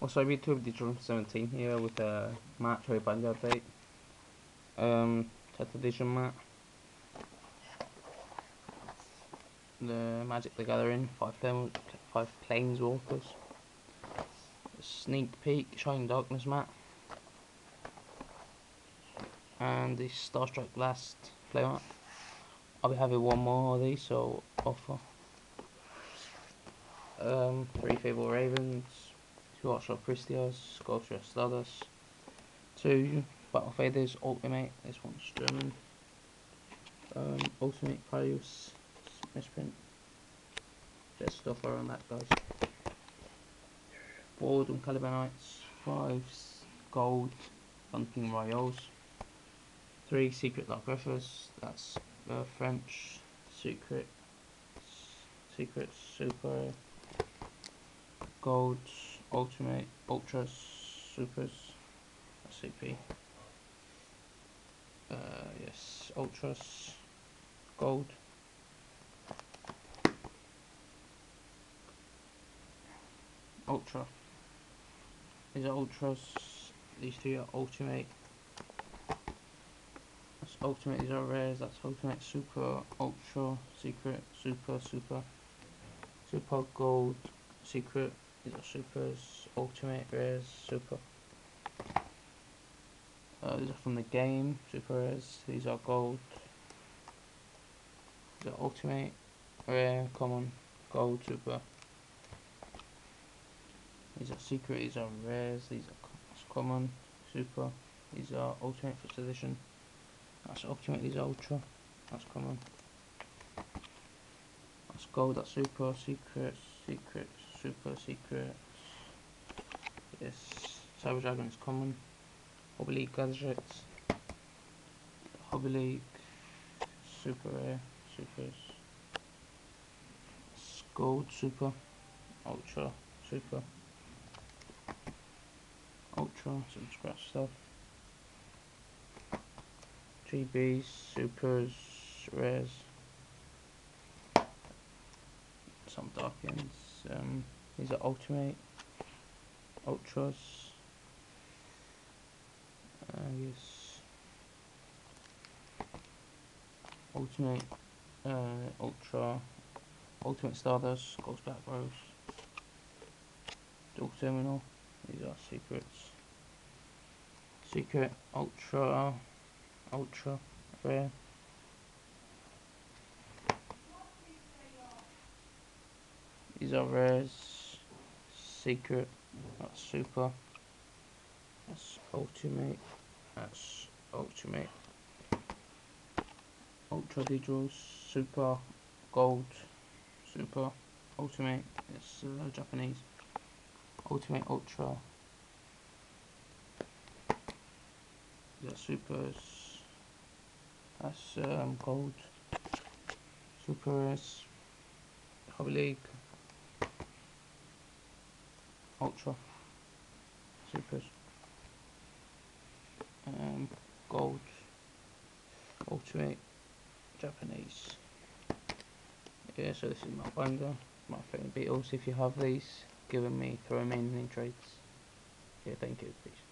Also, I YouTube Digital 17 here with a match with Band update. Um, 10th edition map. The Magic the Gathering, 5 flame, five Planeswalkers. Sneak Peek, Shining Darkness map. And the Starstrike Blast play map. I'll be having one more of these, so offer. Um, three Fabled Ravens, Archlord Kristyas, Sculpture Stardust, two Battle Faders, Ultimate, this one's German, um, Ultimate Pius, misprint, just stuff around that guys. Four Caliber Knights, five Gold Bunking Royals, three Secret Dark Graphers, that's uh, French, Secret, Secret Super Gold, Ultimate, Ultras, Supers, CP. Uh, yes, Ultras, Gold. Ultra. These are Ultras, these two are Ultimate. That's Ultimate, these are rares, that's Ultimate, Super, Ultra, Secret, Super, Super, Super Gold, Secret, these are supers, ultimate rares, super. Uh, these are from the game, super rares. These are gold. Are ultimate, rare, common, gold, super. These are secret, these are rares, these are common, super. These are ultimate first edition. That's ultimate, these are ultra. That's common. That's gold, that's super, secret, secret, super secret. Yes, Cyber Dragon is common. Hobby League gadgets. Hobby League. Super rare. Supers. Gold super. Ultra super. Ultra, some scratch stuff. GBs, supers, rares. Some dark ends. Um, these are ultimate, ultras. Uh, yes. Ultimate, uh, ultra, ultimate stardust, ghost black rose, Duel Terminal. These are secrets. Secret, ultra, ultra, rare. These are rares, secret, that's super, that's ultimate, that's ultimate, ultra digitals, super, gold, super, ultimate, it's uh, Japanese, ultimate, ultra, the supers, that's um, gold, super rares, Hobby League, Ultra, Supers, um, Gold, Ultimate, Japanese. Yeah, so this is my binder, my favourite Beatles. If you have these, give them me, throw them in any trades. Yeah, thank you, peace.